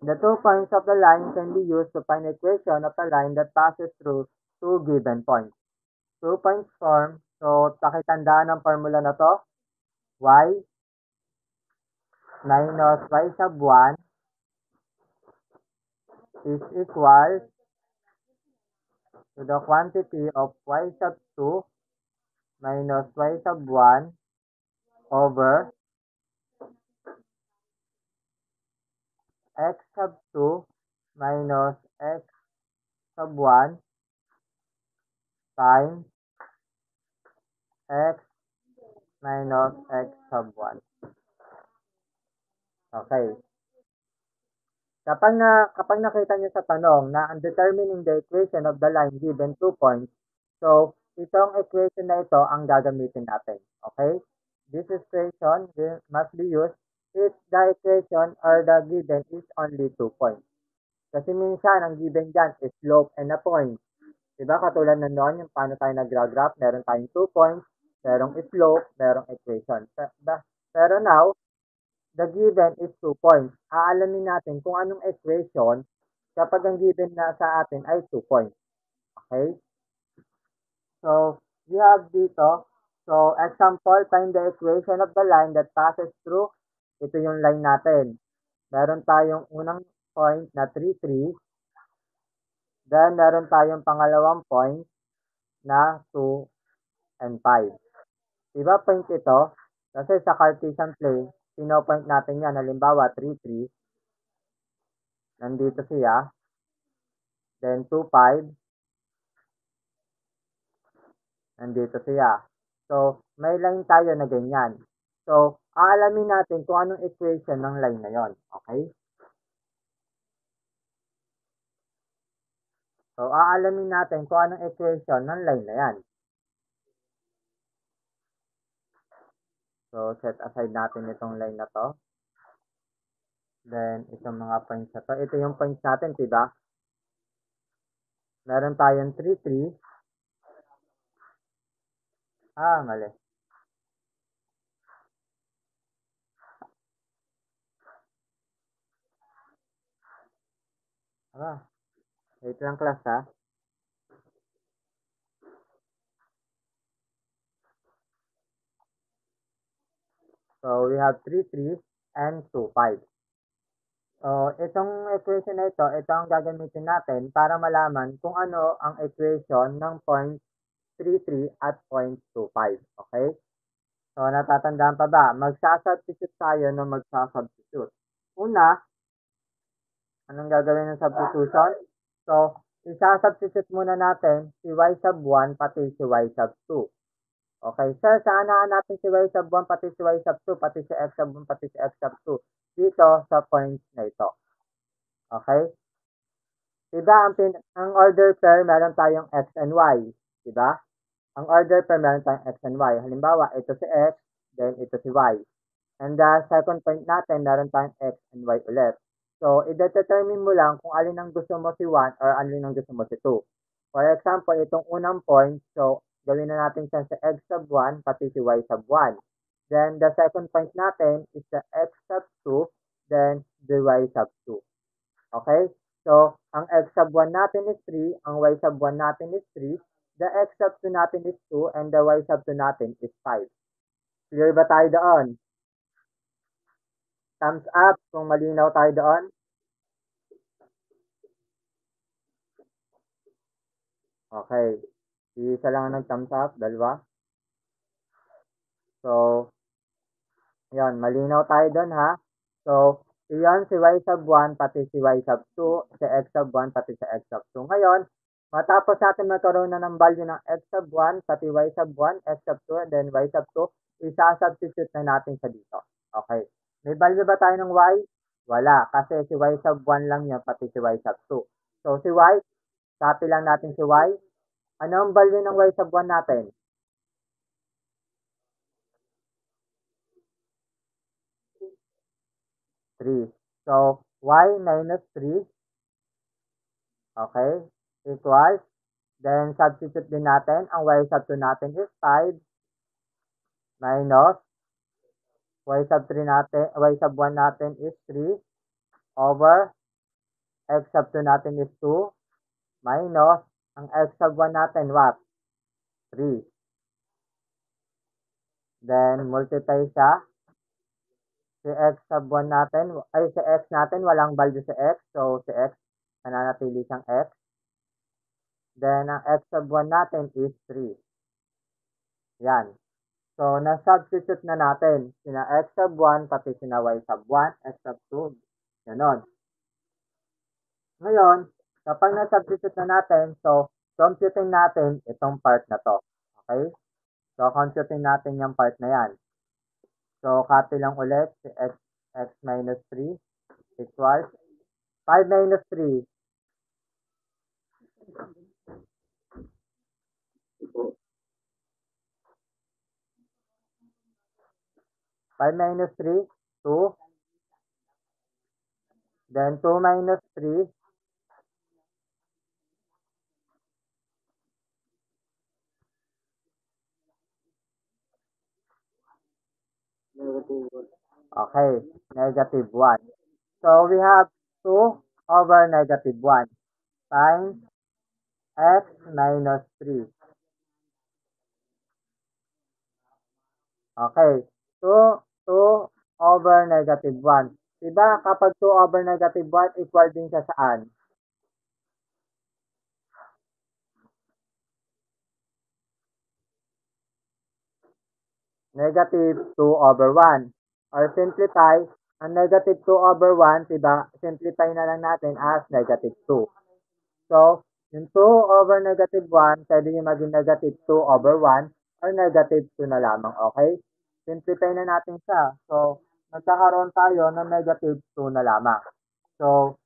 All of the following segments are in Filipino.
The two points of the line can be used to find equation of the line that passes through two given points. Two points form, so pakitandaan ang formula na to, y minus y sub 1 is equal to the quantity of y sub 2 minus y sub 1 over x sub 2 minus x sub 1 times x minus x sub 1. Okay. Kapag na kapag nakita niyo sa tanong na ang determining the equation of the line given 2 points, so itong equation na ito ang gagamitin natin. Okay? This equation must be used if the equation or the given is only 2 points. Kasi minsan, ang given dyan is slope and a point. Diba? Katulad na noon, yung paano tayo nag-graph, meron tayong 2 points, merong slope, merong equation. Pero now, the given is 2 points. Aalamin natin kung anong equation kapag ang given na sa atin ay 2 points. Okay? So, we have dito, so example, find the equation of the line that passes through ito yung line natin. Meron tayong unang point na 3, 3. Then, meron tayong pangalawang point na 2 and 5. Diba point ito? Kasi sa Cartesian plane, pinopoint natin yan. Halimbawa, 3, 3. Nandito siya. Then, 2, 5. Nandito siya. So, may line tayo na ganyan. So, aalamin natin kung anong equation ng line na yon. Okay? So, aalamin natin kung anong equation ng line na yan. So, set aside natin itong line na to. Then, itong mga points na to. Ito yung points natin, diba? Meron tayong 3, 3. Ah, mali. Ah, wait lang class ha. So, we have 3, 3 and 2, 5. So, itong equation na ito, ito ang gagamitin natin para malaman kung ano ang equation ng point 3, 3 at point 2, 5. Okay? So, natatandaan pa ba? Magsasubstitute tayo ng magsasubstitute. Una, Anong gagawin ng substitution? So, isa-substitute muna natin si y sub 1 pati si y sub 2. Okay, sir, saan natin si y sub 1 pati si y sub 2 pati si x sub 1 pati si x sub 2? Dito sa points na ito. Okay? Diba, ang, pin ang order pair, meron tayong x and y. Diba? Ang order pair, meron tayong x and y. Halimbawa, ito si x, then ito si y. And the second point natin, meron tayong x and y ulit. So, i-determine mo lang kung alin ang gusto mo si 1 or alin ang gusto mo si 2. For example, itong unang point, so, gawin na natin siya sa x sub 1 pati si y sub 1. Then, the second point natin is the x sub 2, then the y sub 2. Okay? So, ang x sub 1 natin is 3, ang y sub 1 natin is 3, the x sub 2 natin is 2, and the y sub 2 natin is 5. Clear ba tayo doon? Thumbs up kung malinaw tayo doon. Okay. Isa lang ang nag-thumbs up, dalawa. So, yan, malinaw tayo doon ha. So, iyon si y sub 1 pati si y sub 2, si x sub 1 pati si x sub 2. Ngayon, matapos natin magkaroon na ng value ng x sub 1 pati y sub 1, x sub 2, and then y sub 2, isa-substitute na natin sa dito. Okay. May value ba tayo ng y? Wala, kasi si y sub 1 lang yan, pati si y sub 2. So, si y, copy lang natin si y. Ano ang value ng y sub 1 natin? Three. So, y minus 3, okay, equals, then substitute din natin, ang y sub 2 natin is 5, minus y sub 3 natin, y sub 1 natin is 3 over x sub 2 natin is 2 minus ang x sub 1 natin what? 3. Then, multiply siya. Si x sub 1 natin, ay si x natin, walang value si x. So, si x, nananatili siyang x. Then, ang x sub 1 natin is 3. Yan. So, na-substitute na natin sina x sub 1 pati sina y sub 1, x sub 2. Ganon. Ngayon, kapag na-substitute na natin, so, computing natin itong part na to. Okay? So, computing natin yung part na yan. So, copy lang ulit si x, x minus 3 equals 5 minus 3. Five minus three, two. Then two minus three, Okay, negative 1. So, we have 2 over negative 1 times x minus 3. Okay, 2, 2 over negative 1. Diba, kapag 2 over negative 1, equal din siya saan? Negative 2 over 1. Or simplify, ang negative 2 over 1, diba, simplify na lang natin as negative 2. So, yung 2 over negative 1, pwede yung maging negative 2 over 1 or negative 2 na lamang, okay? Simplify na natin siya. So, nagkakaroon tayo ng negative 2 na lamang. So,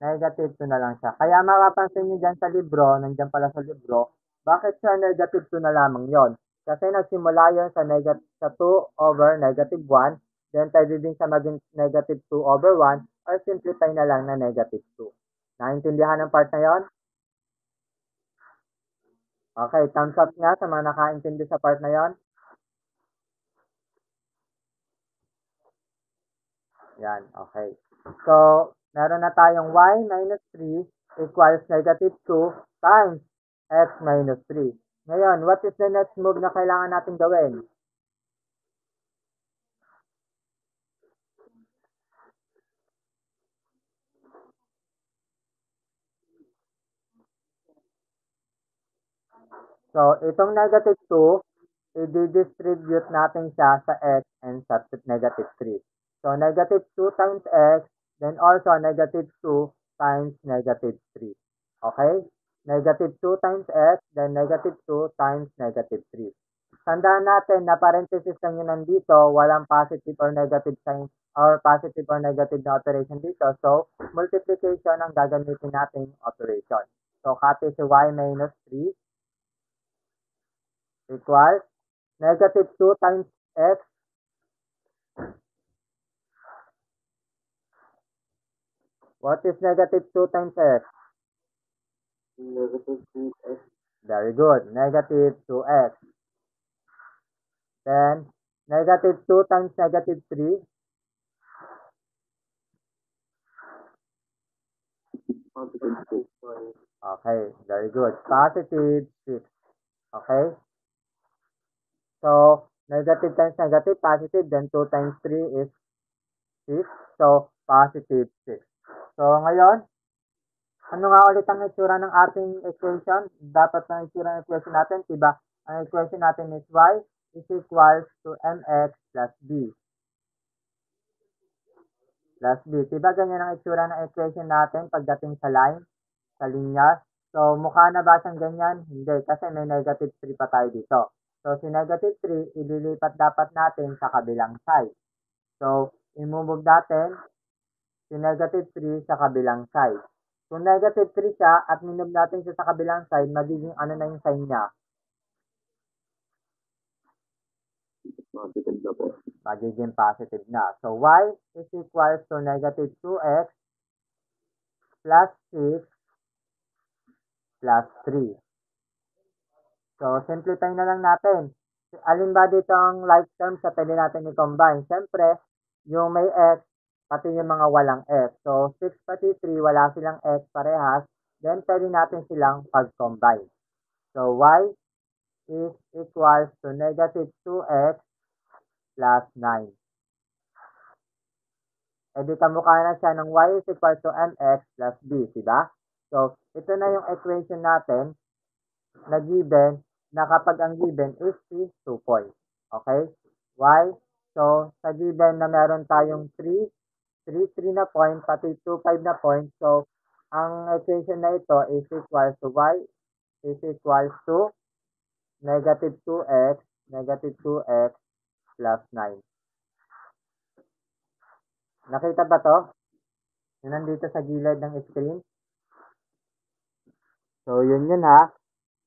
negative 2 na lang siya. Kaya mapapansin nyo dyan sa libro, nandiyan pala sa libro, bakit siya negative 2 na lamang yon? Kasi nagsimula yon sa, negative, sa 2 over negative 1, then pwede din siya maging negative 2 over 1, or simplify na lang na negative 2. Naintindihan ang part na yon? Okay, thumbs up nga sa mga nakaintindi sa part na yon. Yan, okay. So, meron na tayong y minus 3 equals negative 2 times x minus 3. Ngayon, what is the next move na kailangan natin gawin? So, itong negative 2, i-distribute natin siya sa x and sa negative 3. So, negative 2 times x, then also negative 2 times negative 3. Okay? Negative 2 times x, then negative 2 times negative 3. Tandaan natin na parenthesis lang yun nandito, walang positive or negative sign or positive or negative na operation dito. So, multiplication ang gagamitin natin operation. So, copy si y minus 3 equals negative 2 times x What is negative 2 times x? Negative 2x. Very good. Negative 2x. Then, negative 2 times negative 3. Positive Okay, very good. Positive 6. Okay? So, negative times negative, positive, then 2 times 3 is 6. So, positive 6. So, ngayon, ano nga ulit ang itsura ng ating equation? Dapat ang itsura ng equation natin, diba? Ang equation natin is y is equals to mx plus b. Plus b. Diba ganyan ang itsura ng equation natin pagdating sa line, sa linear? So, mukha na ba siyang ganyan? Hindi, kasi may negative 3 pa tayo dito. So, si negative 3, ililipat dapat natin sa kabilang side. So, imumove natin si negative 3 sa kabilang side. Kung negative 3 siya at minove natin siya sa kabilang side, magiging ano na yung sign niya? Positive na po. Magiging positive na. So, y is equals to negative 2x plus 6 plus 3. So, simplify na lang natin. Alin ba dito ang like term sa pwede natin i-combine? Siyempre, yung may x pati yung mga walang x. So, 6 pati 3, wala silang x parehas. Then, pwede natin silang pag-combine. So, y is equals to negative 2x plus 9. E di kamukha na siya ng y is equal to mx plus b, diba? So, ito na yung equation natin na given na kapag ang given is si 2 points. Okay? Y, so sa given na meron tayong 3, 3, 3 na point, pati 2, 5 na point. So, ang equation na ito is equal to y is equal to negative 2x, negative 2x plus 9. Nakita ba to? Yun nandito sa gilid ng screen. So, yun yun ha.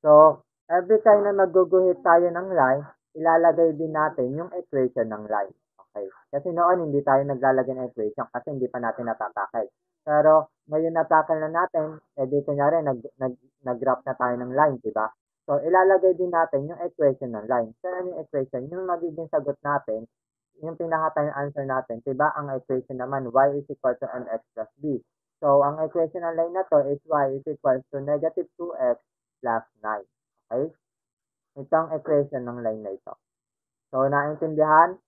So, every time na maguguhit tayo ng line, ilalagay din natin yung equation ng line. Okay. Kasi noon, hindi tayo naglalagay ng equation kasi hindi pa natin natatakal. Pero, ngayon natakal na natin, edi kunyari, nag, nag, nag-graph na tayo ng line, di ba? So, ilalagay din natin yung equation ng line. So, ano yung equation? Yung magiging sagot natin, yung pinaka-final answer natin, di ba? Ang equation naman, y is equal to mx plus b. So, ang equation ng line na to is y is equal to negative 2x plus 9. Okay? Ito ang equation ng line na ito. So, naintindihan?